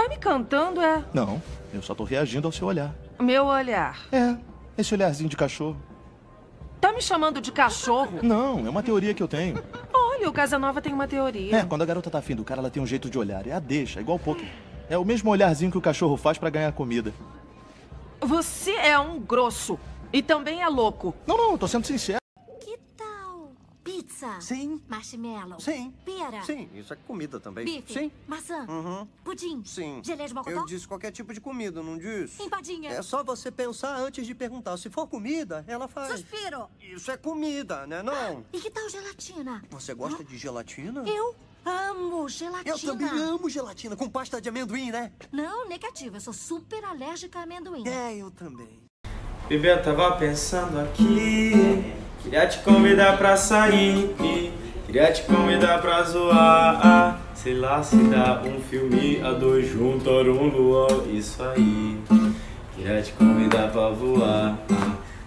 Tá me cantando, é? Não, eu só tô reagindo ao seu olhar. Meu olhar. É, esse olharzinho de cachorro. Tá me chamando de cachorro? Não, é uma teoria que eu tenho. Olha, o Casanova tem uma teoria. É, quando a garota tá afim do cara, ela tem um jeito de olhar. É a deixa, é igual o poker. É o mesmo olharzinho que o cachorro faz pra ganhar comida. Você é um grosso. E também é louco. Não, não, tô sendo sincero. Pizza? Sim. Marshmallow? Sim. Pera? Sim, isso é comida também. Bife? Sim. Maçã? Uhum. Pudim? Sim. Geleia de mocotó? Eu disse qualquer tipo de comida, não disse? Empadinha? É só você pensar antes de perguntar. Se for comida, ela faz. Suspiro? Isso é comida, né não? E que tal gelatina? Você gosta de gelatina? Eu amo gelatina. Eu também amo gelatina com pasta de amendoim, né? Não, negativo. Eu sou super alérgica a amendoim. É, eu também. Bebê, eu tava pensando aqui. Queria te convidar pra sair. Queria te convidar pra zoar. Sei lá se dá um filme a dois juntar um luar. Isso aí. Queria te convidar pra voar.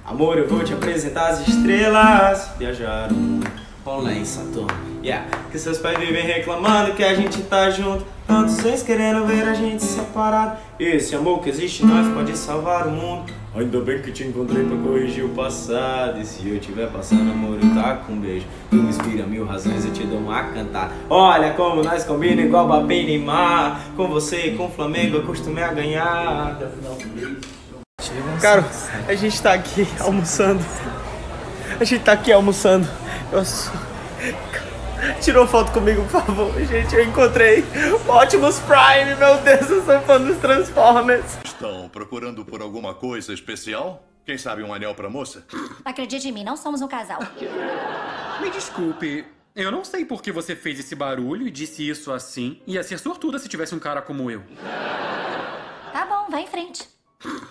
Amor, eu vou te apresentar as estrelas. Viajaram. Olá em Saturno. Yeah. Que seus pais vivem reclamando que a gente tá junto. Tantos vocês querendo ver a gente separado. Esse amor que existe em nós pode salvar o mundo. Ainda bem que te encontrei pra corrigir o passado. E se eu tiver passando amor, eu tá com um beijo. Tu me inspira mil razões, eu te dou uma cantada. Olha como nós combina igual Babê e Neymar. Com você e com o Flamengo eu costumei a ganhar. Cara, a gente tá aqui almoçando. A gente tá aqui almoçando. Eu sou... Tirou foto comigo, por favor. Gente, eu encontrei Optimus Prime. Meu Deus, eu sou fã dos Transformers. Estão procurando por alguma coisa especial? Quem sabe um anel pra moça? Acredite em mim, não somos um casal. Me desculpe, eu não sei por que você fez esse barulho e disse isso assim. Ia ser sortuda se tivesse um cara como eu. Tá bom, vai em frente.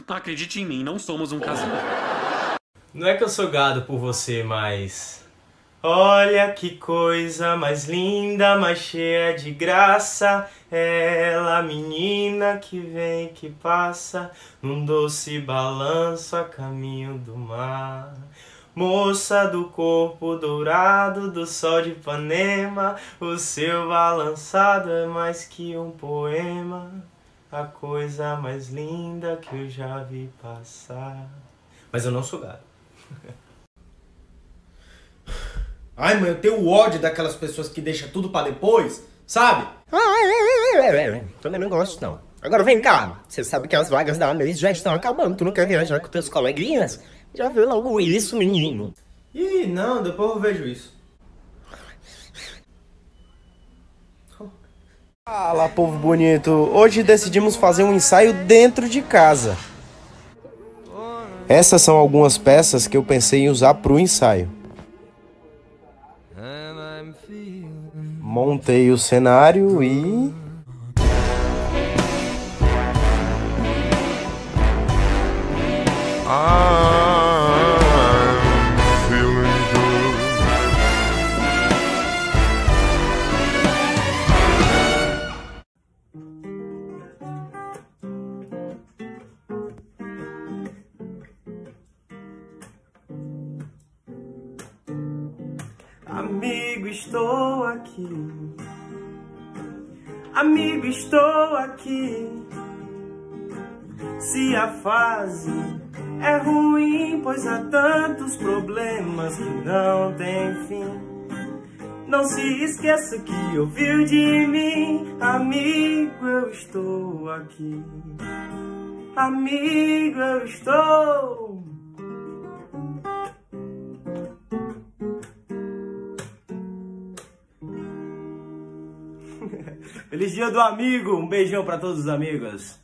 Acredite em mim, não somos um casal. Não é que eu sou gado por você, mas. Olha que coisa mais linda, mais cheia de graça. Ela, menina que vem, que passa, num doce balanço a caminho do mar. Moça do corpo dourado do sol de Ipanema, o seu balançado é mais que um poema. A coisa mais linda que eu já vi passar. Mas eu não sou gado. Ai, mãe, eu tenho ódio daquelas pessoas que deixam tudo pra depois, sabe? Também não gosto, não. Agora vem cá, você sabe que as vagas da Amaze já estão acabando. Tu não quer viajar com teus coleguinhas? Já viu logo isso, menino? Ih, não, depois eu vejo isso. Fala, povo bonito. Hoje decidimos fazer um ensaio dentro de casa. Essas são algumas peças que eu pensei em usar pro ensaio. Montei o cenário e Amigo, estou aqui. Amigo, estou aqui. Se a fase é ruim, pois há tantos problemas que não tem fim. Não se esqueça que ouviu de mim, amigo, eu estou aqui. Amigo, eu estou. Feliz dia do amigo, um beijão pra todos os amigos.